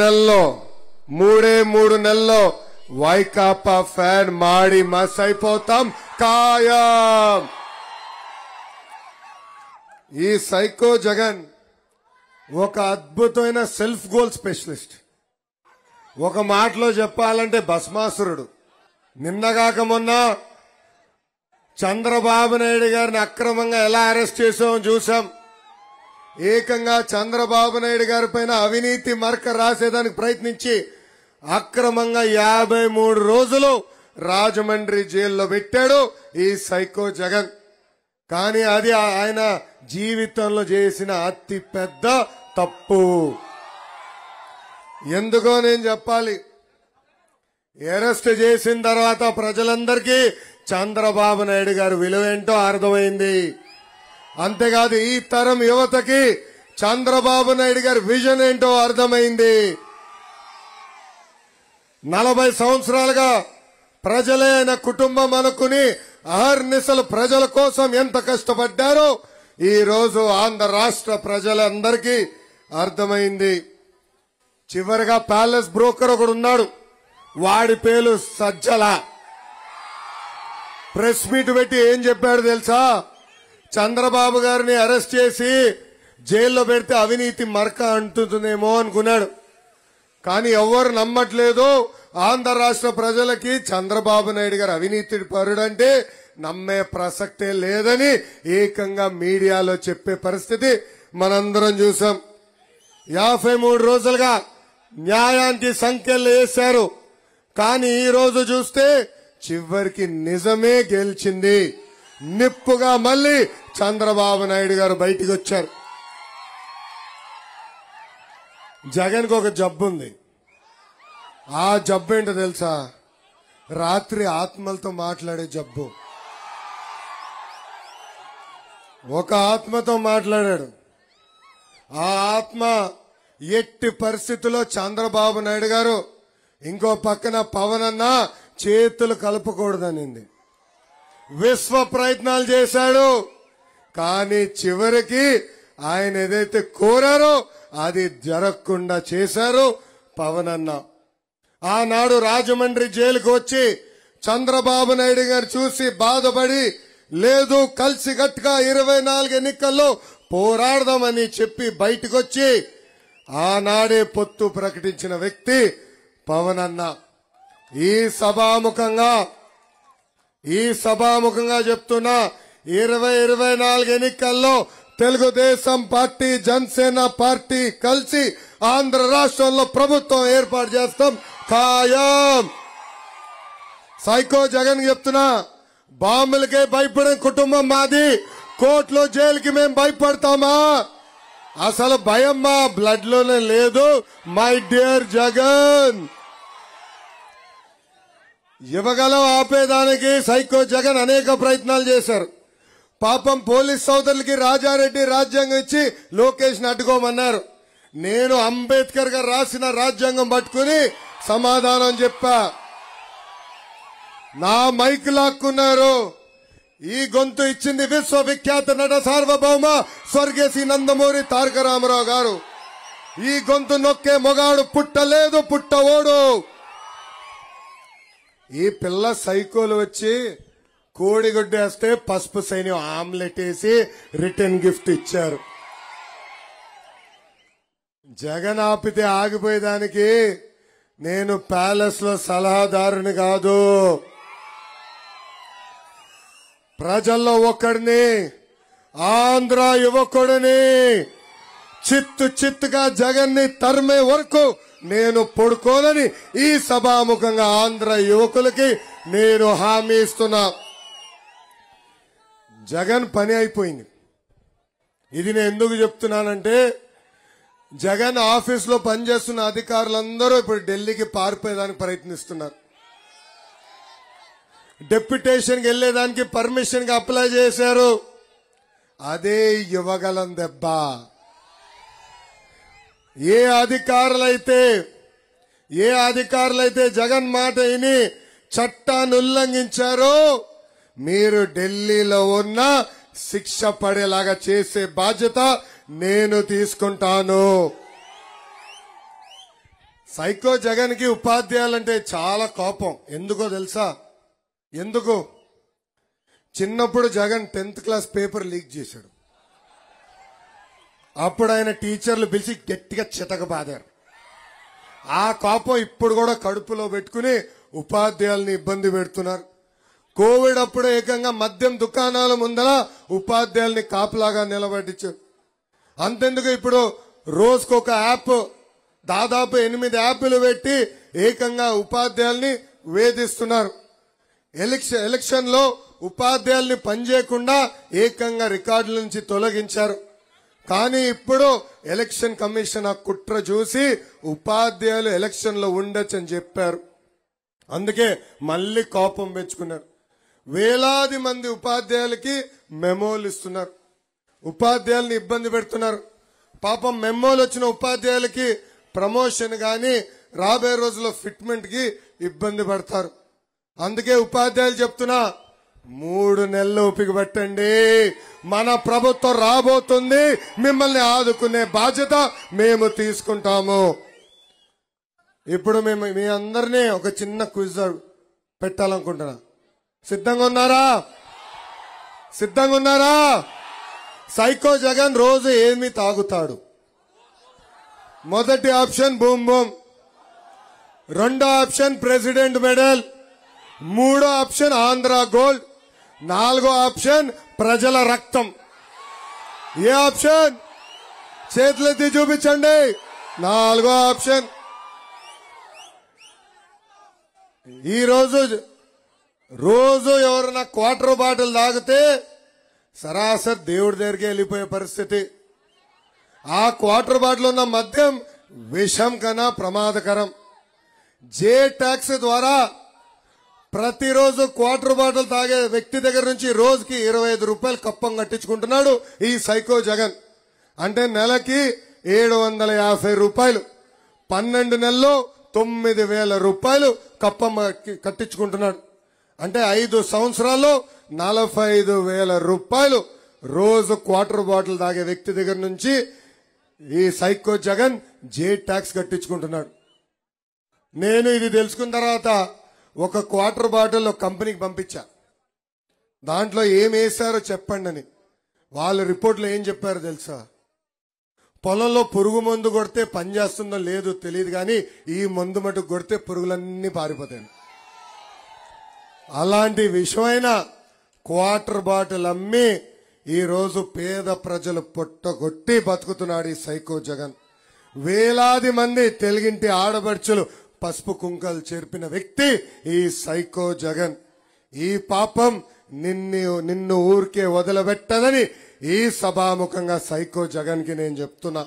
నెలలో మూడే మూడు నెలల్లో వైకాపా ఫ్యాన్ మాడి మస్ అయిపోతాం. ఖాయం! ఈ సైకో జగన్ ఒక అద్భుతమైన సెల్ఫ్ గోల్ స్పెషలిస్ట్. ఒక మాటలో చెప్పాలంటే భస్మాసురుడు. నిన్నగాక మొన్న చంద్రబాబు నాయుడు గారిని అక్రమంగా ఎలా అరెస్ట్ చేసామో చూసాం ఏకంగా చంద్రబాబు నాయుడు గారి పైన అవినీతి మరక రాసేదానికి ప్రయత్నించి అక్రమంగా యాభై మూడు రోజులు రాజమండ్రి జైల్లో పెట్టాడు ఈ సైకో జగన్. కానీ అది ఆయన జీవితంలో చేసిన అతి పెద్ద తప్పు. ఎందుకో నేను చెప్పాలి. అరెస్ట్ చేసిన తర్వాత ప్రజలందరికీ చంద్రబాబు నాయుడు గారి విలువేంటో అర్థమైంది. అంతేకాదు ఈ తరం యువతకి చంద్రబాబు నాయుడు గారి విజన్ ఏంటో అర్థమైంది. నలభై సంవత్సరాలుగా ప్రజలే ఆయన కుటుంబం అనుకుని అహర్నిశలు ప్రజల కోసం ఎంత కష్టపడ్డారో ఈ రోజు ఆంధ్ర రాష్ట్ర ప్రజలందరికీ అర్థమైంది. చివరిగా ప్యాలెస్ బ్రోకర్ ఒకడు ఉన్నాడు. వాడి పేరు సజ్జల. ప్రెస్ మీట్ పెట్టి ఏం చెప్పాడు తెలుసా? చంద్రబాబు గారిని అరెస్ట్ చేసి జైల్లో పెడితే అవినీతి మరక అంటుందేమో అనుకున్నాడు. కానీ ఎవరు నమ్మట్లేదు. ఆంధ్ర రాష్ట్ర ప్రజలకి చంద్రబాబు నాయుడు గారు అవినీతి పరుడంటే నమ్మే ప్రసక్తే లేదని ఏకంగా మీడియాలో చెప్పే పరిస్థితి మనందరం చూసాం. యాభై మూడు రోజులుగా న్యాయానికి సంఖ్యలు వేశారు. కానీ ఈ రోజు చూస్తే చివరికి నిజమే గెలిచింది. నిప్పుగా మళ్ళీ చంద్రబాబు నాయుడు గారు బయటికి వచ్చారు. జగన్కి ఒక జబ్బు ఉంది. ఆ జబ్బు ఏంటో తెలుసా? రాత్రి ఆత్మలతో మాట్లాడే జబ్బు. ఒక ఆత్మతో మాట్లాడాడు. ఆ ఆత్మ ఎట్టి పరిస్థితుల్లో చంద్రబాబు నాయుడు గారు ఇంకో పక్కన పవన్ అన్న చేతులు కలపకూడదనింది. విశ్వ ప్రయత్నాలు చేశాడు. కానీ చివరికి ఆయన ఏదైతే కోరారో అది జరగకుండా చేశారు పవన్ అన్న. ఆనాడు రాజమండ్రి జైలుకు వచ్చి చంద్రబాబు నాయుడు గారు చూసి బాధపడి లేదు కలిసి గట్టిగా ఇరవై నాలుగు ఎన్నికల్లో పోరాడదామని చెప్పి బయటకొచ్చి ఆనాడే పొత్తు ప్రకటించిన వ్యక్తి పవన్ అన్న. ఈ సభాముఖంగా ఈ సభాముఖంగా చెప్తున్నా ఇరవై ఇరవై నాలుగు ఎన్నికల్లో తెలుగుదేశం పార్టీ జనసేన పార్టీ కలిసి ఆంధ్ర రాష్ట్రంలో ప్రభుత్వం ఏర్పాటు చేస్తాం. ఖాయం! సైకో జగన్ చెప్తున్నా బాంబులకే భయపడే కుటుంబం మాది కోర్టులో జైలుకి మేము భయపడతామా? అసలు భయం మా బ్లడ్లోనే లేదు మై డియర్ జగన్! యువగలం ఆపేదానికి సైకో జగన్ అనేక ప్రయత్నాలు చేశారు. పాపం పోలీస్ సోదరులకి రాజారెడ్డి రాజ్యాంగం ఇచ్చి లోకేష్ అడ్డుకోమన్నారు. నేను అంబేద్కర్ గారు రాసిన రాజ్యాంగం పట్టుకుని సమాధానం చెప్పా. నా మైక్ లాక్కున్నారు. ఈ గొంతు ఇచ్చింది విశ్వవిఖ్యాత నట సార్వభౌమ స్వర్గేసి నందమూరి తారక రామారావు గారు. ఈ గొంతు నొక్కే మొగాడు పుట్టలేదు పుట్టవోడు. ఈ పిల్ల సైకోలు వచ్చి కోడిగుడ్డు వేస్తే పసుపు సైన్యం ఆమ్లెట్ వేసి రిటర్న్ గిఫ్ట్ ఇచ్చారు. జగన్ ఆపితే ఆగిపోయేదానికి నేను ప్యాలెస్లో సలహాదారుని కాదు. ప్రజల్లో ఒక్కడిని ఆంధ్ర యువకుడిని చిత్తు చిత్తుగా జగన్ని తరిమే వరకు నేను పడుకోనని ఈ సభాముఖంగా ఆంధ్ర యువకులకి నేను హామీ ఇస్తున్నా. జగన్ పని అయిపోయింది. ఇది నేను ఎందుకు చెప్తున్నానంటే జగన్ ఆఫీస్లో పనిచేస్తున్న అధికారులందరూ ఇప్పుడు ఢిల్లీకి పారిపోయేదానికి ప్రయత్నిస్తున్నారు. డెప్యుటేషన్కి వెళ్ళేదానికి పర్మిషన్కి అప్లై చేశారు. అదే యువగలం దెబ్బ. ఏ అధికారులైతే ఏ అధికారులైతే జగన్ మాట విని చట్టాన్ని ఉల్లంఘించారో మీరు ఢిల్లీలో ఉన్న శిక్ష పడేలాగా చేసే బాధ్యత నేను తీసుకుంటాను. సైకో జగన్కి ఉపాధ్యాయులంటే చాలా కోపం. ఎందుకో తెలుసా? ఎందుకు? చిన్నప్పుడు Jagan tenth class paper leak చేశాడు. అప్పుడు ఆయన టీచర్లు పిలిచి గట్టిగా చితకబాదారు ఆ కోపం ఇప్పుడు కూడా కడుపులో పెట్టుకుని ఉపాధ్యాయుల్ని ఇబ్బంది పెడుతున్నారు. కోవిడ్ అప్పుడు ఏకంగా మద్యం దుకాణాల ముందర ఉపాధ్యాయుల్ని కాపులాగా నిలబెట్టించారు. అంతెందుకు ఇప్పుడు రోజుకొక యాప్ దాదాపు ఎనిమిది యాప్లు పెట్టి ఏకంగా ఉపాధ్యాయుల్ని వేధిస్తున్నారు. ఎలక్షన్ ఎలక్షన్లో ఉపాధ్యాయుల్ని పనిచేయకుండా ఏకంగా రికార్డుల నుంచి తొలగించారు. కానీ ఇప్పుడు ఎలక్షన్ కమిషన్ ఆ కుట్ర చూసి ఉపాధ్యాయులు ఎలక్షన్లో ఉండొచ్చని చెప్పారు. అందుకే మళ్ళీ కోపం పెంచుకున్నారు. వేలాది మంది ఉపాధ్యాయులకి మెమోలు ఇస్తున్నారు. ఉపాధ్యాయుల్ని ఇబ్బంది పెడుతున్నారు. పాపం మెమోలు వచ్చిన ఉపాధ్యాయులకి ప్రమోషన్ గాని రాబోయే రోజుల్లో ఫిట్మెంట్కి ఇబ్బంది పడతారు. అందుకే ఉపాధ్యాయులు చెప్తున్నా మూడు నెలలు ఓపిక మన ప్రభుత్వం రాబోతుంది. మిమ్మల్ని ఆదుకునే బాధ్యత మేము తీసుకుంటాము. ఇప్పుడు మేము మీ అందరినీ ఒక చిన్న క్విజ్ పెట్టాలనుకుంటున్నా. సిద్ధంగా ఉన్నారా? సిద్ధంగా ఉన్నారా? సైకో జగన్ రోజు ఏమి తాగుతాడు? మొదటి ఆప్షన్ బూమ్ బూమ్. రెండో ఆప్షన్ ప్రెసిడెంట్ మెడల్. మూడో ఆప్షన్ ఆంధ్ర గోల్డ్. నాలుగో ఆప్షన్ ప్రజల రక్తం. ఏ ఆప్షన్? చేతులెత్తి చూపించండి. నాలుగో ఆప్షన్. ఈరోజు రోజు రోజు ఎవరైనా క్వార్టర్ బాటిల్ తాగితే సరాసరి దేవుడి దగ్గరికి వెళ్ళిపోయే పరిస్థితి. ఆ క్వార్టర్ బాటిల్ ఉన్న మద్యం విషం కన్నా ప్రమాదకరం. జే ట్యాక్స్ ద్వారా ప్రతిరోజు క్వార్టర్ బాటిల్ తాగే వ్యక్తి దగ్గర నుంచి రోజుకి ఇరవై ఐదు రూపాయలు కప్పం కట్టించుకుంటున్నాడు ఈ సైకో జగన్. అంటే నెలకి ఏడు వందల యాభై రూపాయలు. పన్నెండు నెలల్లో తొమ్మిది వేల రూపాయలు కప్పం కట్టించుకుంటున్నాడు. అంటే ఐదు సంవత్సరాల్లో నలభై ఐదు వేల రూపాయలు రోజు క్వార్టర్ బాటిల్ తాగే వ్యక్తి దగ్గర నుంచి ఈ సైకో జగన్ జే ట్యాక్స్ కట్టించుకుంటున్నాడు. నేను ఇది తెలుసుకున్న తర్వాత ఒక క్వార్టర్ బాటిల్ ఒక కంపెనీకి పంపించా. దాంట్లో ఏం వేశారో చెప్పండి అని. వాళ్ళ రిపోర్ట్లో ఏం చెప్పారో తెలుసా? పొలంలో పురుగు మందు కొడితే పని చేస్తుందో లేదో తెలియదు కానీ ఈ మందు మటుకు కొడితే పురుగులన్నీ పారిపోతాయి. అలాంటి విషమైన క్వార్టర్ బాటిల్ అమ్మి ఈరోజు పేద ప్రజలు పొట్టగొట్టి బతుకుతున్నాడు ఈ సైకో జగన్. వేలాది మంది తెలుగింటి ఆడబడుచులు పసుపు కుంకలు చేర్పిన వ్యక్తి ఈ సైకో జగన్. ఈ పాపం నిన్ను నిన్ను ఊరికే వదలబెట్టదని ఈ సభాముఖంగా సైకో జగన్కి నేను చెప్తున్నా.